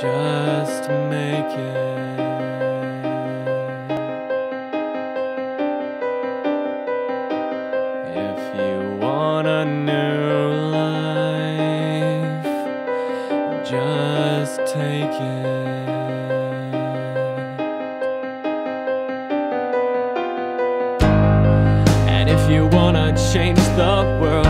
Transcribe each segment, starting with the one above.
just to make it. If you want a new life, just take it. And if you wanna change the world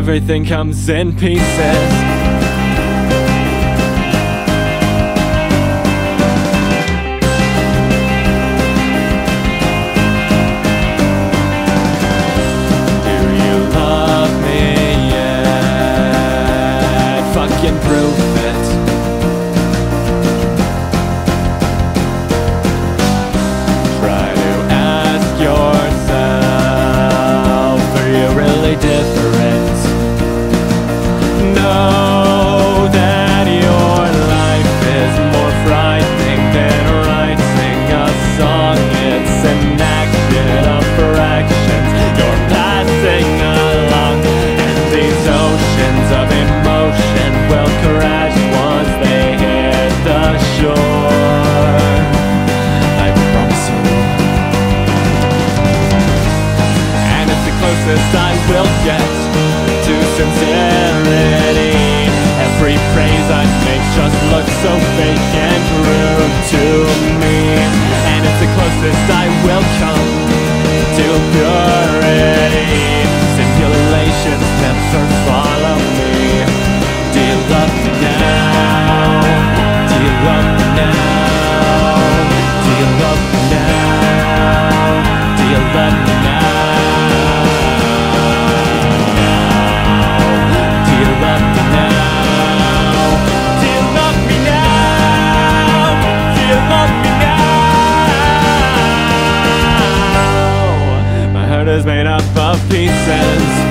Everything comes in pieces. to me. And it's the closest I will come. of pieces.